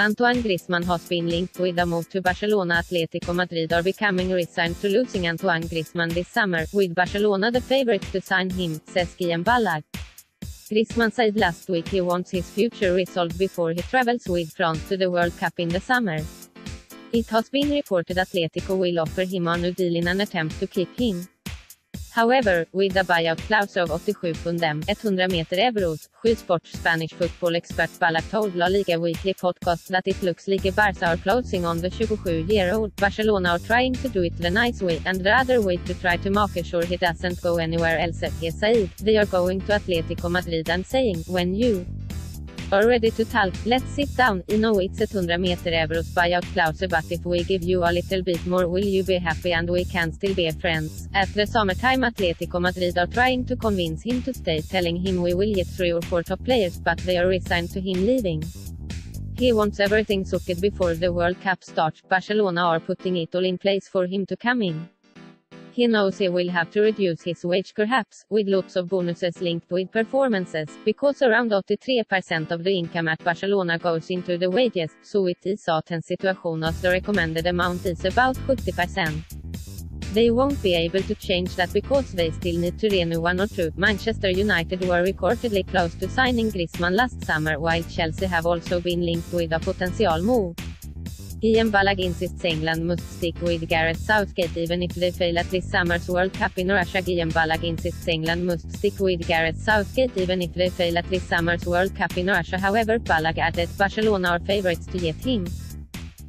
Antoine Griezmann has been linked with a move to Barcelona Atletico Madrid are becoming resigned to losing Antoine Griezmann this summer, with Barcelona the favourites to sign him, says Guillem Balague. Griezmann said last week he wants his future resolved before he travels with France to the World Cup in the summer. It has been reported Atletico will offer him a new deal in an attempt to keep him. However, with a buyout clause of 87 pundem, 100 meter euros, Sky Sports Spanish football expert Ballack told La Liga Weekly podcast that it looks like Barca are closing on the 27-year-old. Barcelona are trying to do it the nice way, and the other way to try to make sure he doesn't go anywhere else. He said, they are going to Atletico Madrid and saying, when you are ready to talk, let's sit down, you know it's 100 meter euros buyout clause but if we give you a little bit more will you be happy and we can still be friends. At the summertime Atletico Madrid are trying to convince him to stay telling him we will get three or four top players but they are resigned to him leaving. He wants everything sorted before the World Cup starts, Barcelona are putting it all in place for him to come in. He knows he will have to reduce his wage perhaps, with lots of bonuses linked with performances, because around 83% of the income at Barcelona goes into the wages, so it is tense situation as the recommended amount is about 70%. They won't be able to change that because they still need to renew one or two. Manchester United were reportedly close to signing Griezmann last summer while Chelsea have also been linked with a potential move. Guillem Balague insists England must stick with Gareth Southgate even if they fail at this summer's World Cup in Russia. Guillem Balague insists England must stick with Gareth Southgate even if they fail at this summer's World Cup in Russia. However, Balague added Barcelona are favourites to get him.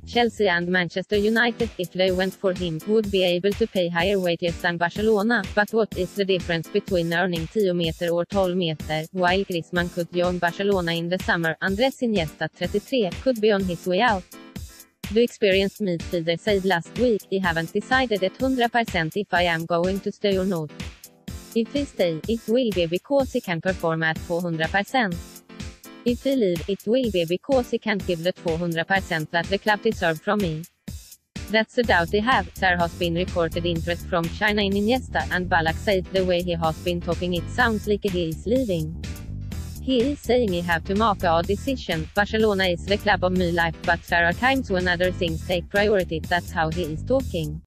Chelsea and Manchester United, if they went for him, would be able to pay higher wages than Barcelona. But what is the difference between earning 10 meter or 12 meter? While Griezmann could join Barcelona in the summer, Andres Iniesta, 33, could be on his way out. The experienced midfielder said last week, he haven't decided at 100% if I am going to stay or not. If he stay, it will be because he can perform at 400%. If he leave, it will be because he can't give the 400% that the club deserve from me. That's the doubt they have. There has been reported interest from China in Iniesta, and Balague said the way he has been talking it sounds like he is leaving. He is saying he have to make a decision. Barcelona is the club of my life, but there are times when other things take priority. That's how he is talking.